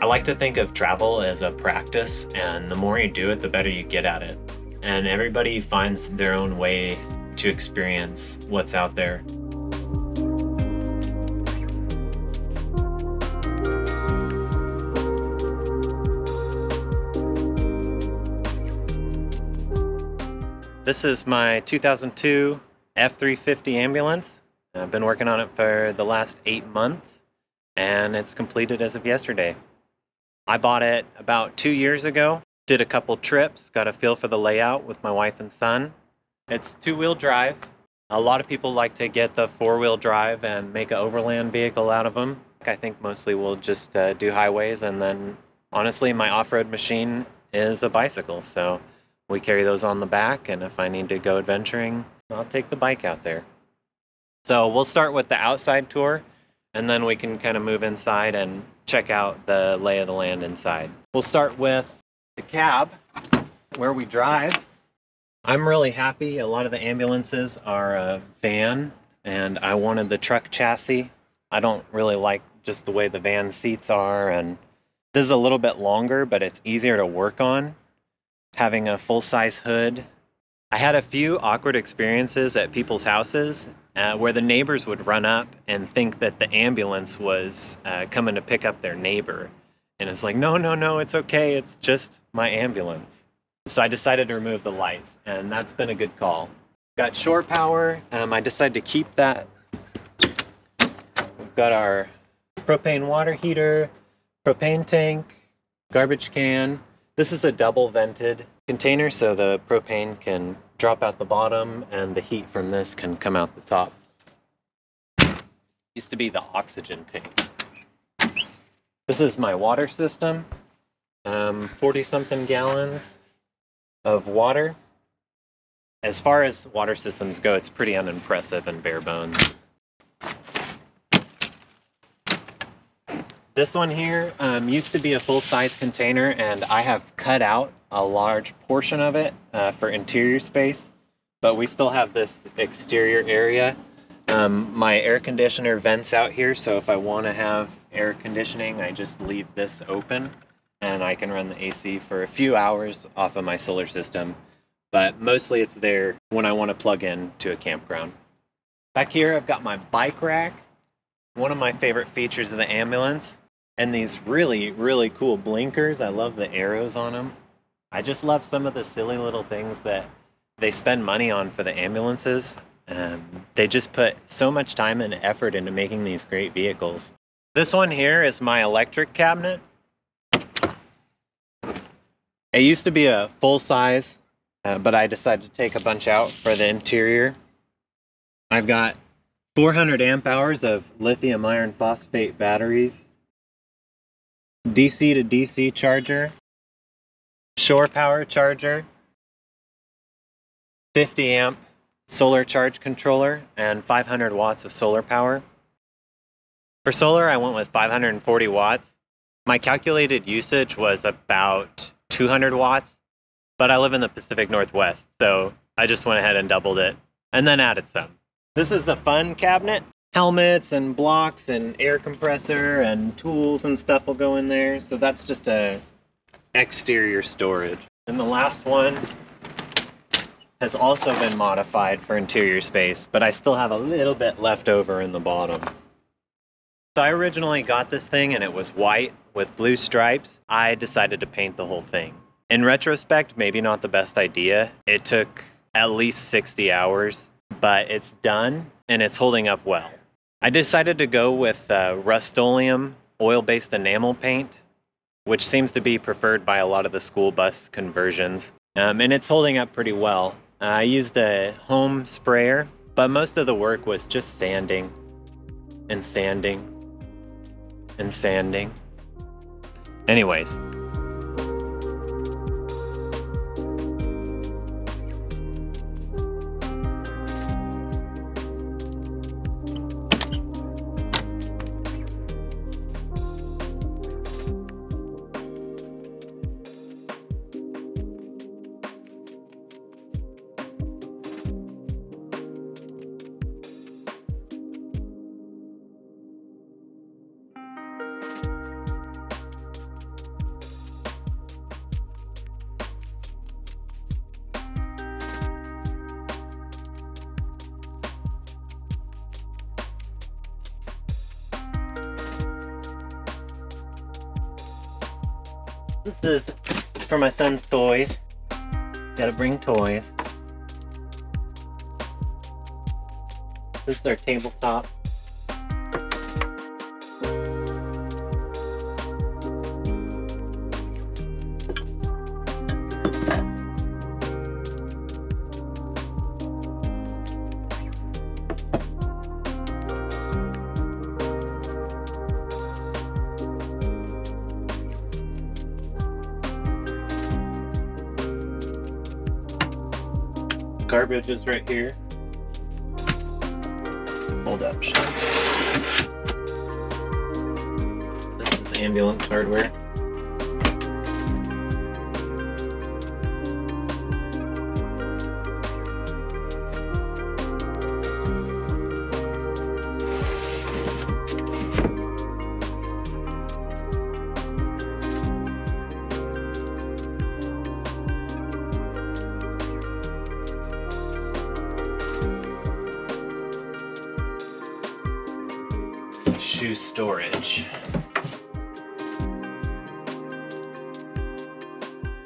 I like to think of travel as a practice, and the more you do it, the better you get at it. And everybody finds their own way to experience what's out there. This is my 2002 F350 ambulance. I've been working on it for the last eight months, and it's completed as of yesterday. I bought it about two years ago, did a couple trips, got a feel for the layout with my wife and son. It's two wheel drive. A lot of people like to get the four wheel drive and make an overland vehicle out of them. I think mostly we'll just uh, do highways, and then honestly, my off road machine is a bicycle. So we carry those on the back, and if I need to go adventuring, I'll take the bike out there. So we'll start with the outside tour, and then we can kind of move inside and check out the lay of the land inside. We'll start with the cab, where we drive. I'm really happy. A lot of the ambulances are a van, and I wanted the truck chassis. I don't really like just the way the van seats are, and this is a little bit longer, but it's easier to work on having a full size hood. I had a few awkward experiences at people's houses uh, where the neighbors would run up and think that the ambulance was uh, coming to pick up their neighbor. And it's like, no, no, no, it's okay. It's just my ambulance. So I decided to remove the lights, and that's been a good call. Got shore power. Um, I decided to keep that. We've got our propane water heater, propane tank, garbage can, this is a double vented container, so the propane can drop out the bottom and the heat from this can come out the top. Used to be the oxygen tank. This is my water system. 40 um, something gallons of water. As far as water systems go, it's pretty unimpressive and bare bones. This one here um, used to be a full-size container and I have cut out a large portion of it uh, for interior space, but we still have this exterior area. Um, my air conditioner vents out here, so if I want to have air conditioning, I just leave this open and I can run the AC for a few hours off of my solar system, but mostly it's there when I want to plug in to a campground. Back here, I've got my bike rack. One of my favorite features of the ambulance and these really, really cool blinkers. I love the arrows on them. I just love some of the silly little things that they spend money on for the ambulances. Um, they just put so much time and effort into making these great vehicles. This one here is my electric cabinet. It used to be a full size, uh, but I decided to take a bunch out for the interior. I've got 400 amp hours of lithium iron phosphate batteries DC to DC charger, shore power charger, 50 amp solar charge controller, and 500 watts of solar power. For solar, I went with 540 watts. My calculated usage was about 200 watts, but I live in the Pacific Northwest, so I just went ahead and doubled it and then added some. This is the fun cabinet helmets and blocks and air compressor and tools and stuff will go in there. So that's just a exterior storage. And the last one has also been modified for interior space, but I still have a little bit left over in the bottom. So I originally got this thing and it was white with blue stripes. I decided to paint the whole thing. In retrospect, maybe not the best idea. It took at least 60 hours, but it's done and it's holding up well. I decided to go with uh, Rust-Oleum oil-based enamel paint, which seems to be preferred by a lot of the school bus conversions, um, and it's holding up pretty well. Uh, I used a home sprayer, but most of the work was just sanding and sanding and sanding. Anyways, This is for my son's toys. Gotta bring toys. This is our tabletop. Garbage is right here. Hold up. This is ambulance hardware. Shoe storage.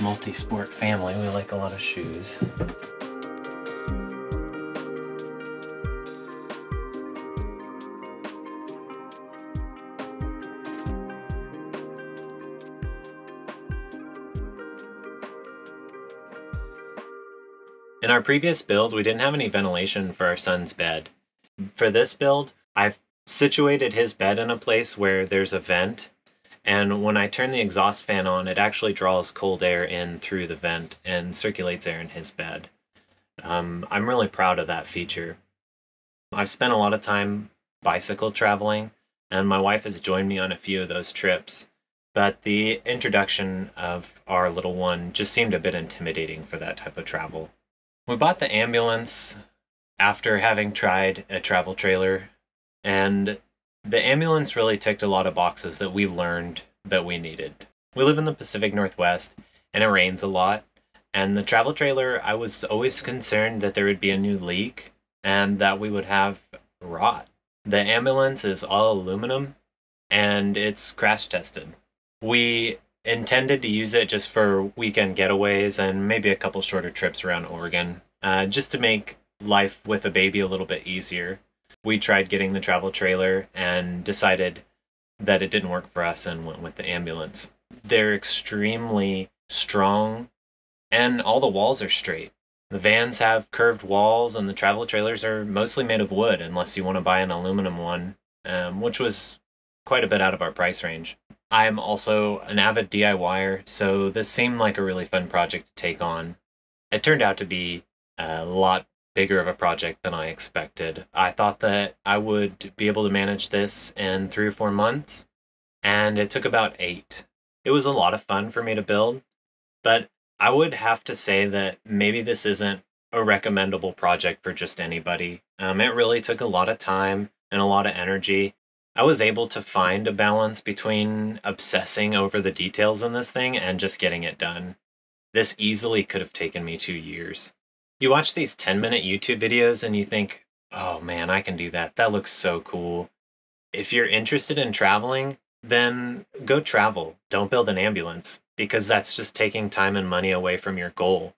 Multi-sport family, we like a lot of shoes. In our previous build, we didn't have any ventilation for our son's bed. For this build, I've situated his bed in a place where there's a vent and when I turn the exhaust fan on, it actually draws cold air in through the vent and circulates air in his bed. Um, I'm really proud of that feature. I've spent a lot of time bicycle traveling, and my wife has joined me on a few of those trips. But the introduction of our little one just seemed a bit intimidating for that type of travel. We bought the ambulance after having tried a travel trailer and the ambulance really ticked a lot of boxes that we learned that we needed. We live in the Pacific Northwest and it rains a lot. And the travel trailer, I was always concerned that there would be a new leak and that we would have rot. The ambulance is all aluminum and it's crash tested. We intended to use it just for weekend getaways and maybe a couple shorter trips around Oregon, uh, just to make life with a baby a little bit easier we tried getting the travel trailer and decided that it didn't work for us and went with the ambulance. They're extremely strong and all the walls are straight. The vans have curved walls and the travel trailers are mostly made of wood unless you want to buy an aluminum one, um, which was quite a bit out of our price range. I'm also an avid DIYer, so this seemed like a really fun project to take on. It turned out to be a lot bigger of a project than I expected. I thought that I would be able to manage this in three or four months, and it took about eight. It was a lot of fun for me to build, but I would have to say that maybe this isn't a recommendable project for just anybody. Um, it really took a lot of time and a lot of energy. I was able to find a balance between obsessing over the details in this thing and just getting it done. This easily could have taken me two years you watch these 10 minute YouTube videos and you think, oh man, I can do that. That looks so cool. If you're interested in traveling, then go travel. Don't build an ambulance because that's just taking time and money away from your goal.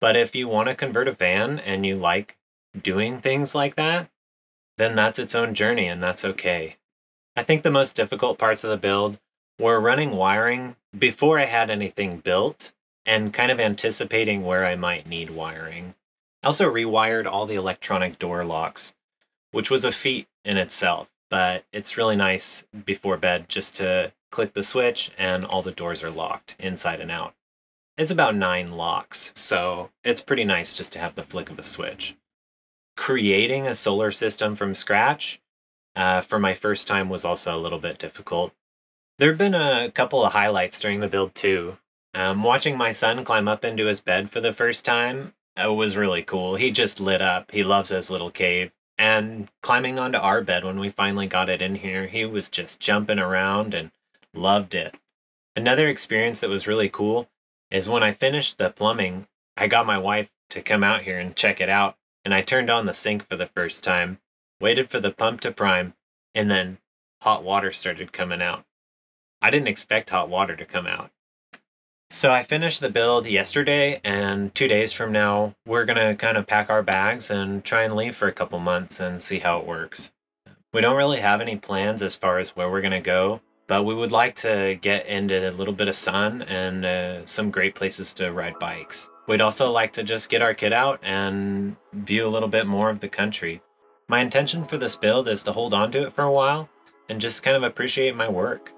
But if you want to convert a van and you like doing things like that, then that's its own journey and that's okay. I think the most difficult parts of the build were running wiring before I had anything built and kind of anticipating where I might need wiring. I also rewired all the electronic door locks, which was a feat in itself, but it's really nice before bed just to click the switch and all the doors are locked inside and out. It's about nine locks, so it's pretty nice just to have the flick of a switch. Creating a solar system from scratch uh, for my first time was also a little bit difficult. There have been a couple of highlights during the build too. Um, watching my son climb up into his bed for the first time it was really cool. He just lit up. He loves his little cave. And climbing onto our bed when we finally got it in here, he was just jumping around and loved it. Another experience that was really cool is when I finished the plumbing, I got my wife to come out here and check it out. And I turned on the sink for the first time, waited for the pump to prime, and then hot water started coming out. I didn't expect hot water to come out. So I finished the build yesterday, and two days from now, we're gonna kind of pack our bags and try and leave for a couple months and see how it works. We don't really have any plans as far as where we're gonna go, but we would like to get into a little bit of sun and uh, some great places to ride bikes. We'd also like to just get our kid out and view a little bit more of the country. My intention for this build is to hold on to it for a while and just kind of appreciate my work.